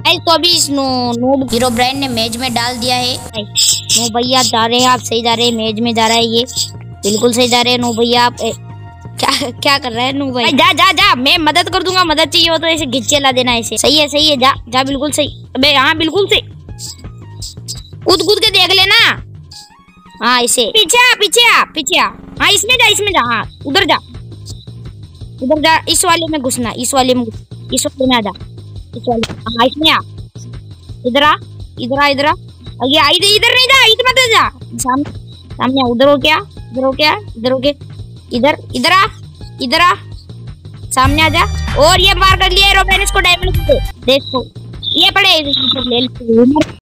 तो अभी इस नो नो हीरो ब्रांड ने मेज में डाल दिया है। नो भैया जा रहे हैं आप सही जा रहे हैं मेज में जा रहा है ये। बिल्कुल सही जा रहे हैं नो भैया आप ए, क्या क्या कर रहा है नो भाई जा जा जा मैं मदद कर दूँगा मदद चाहिए हो तो ऐसे घिच्चे ला देना ऐसे सही है सही है जा जा बिल्कुल सही। अबे हाँ बिल्कुल सही। कूद कूद के देख लेना। हाँ इसे। पीछे आ पीछे आ पीछे आ। हाँ इसमें जा इसमें जा हाँ उधर जा। उधर जा इस वाले में घुसना इस वाले में इस वाले में आ जा। इस चल आ। इधर आ इधर आ इधर आ। इधर नहीं जा, इधर मत जा। सामने सामने उधर हो क्या इधर हो क्या इधर हो गया इधर इधर आ इधर आ। सामने आ जा। और ये मार कर लिया इसको डायमंड देखो, ये पड़े ले।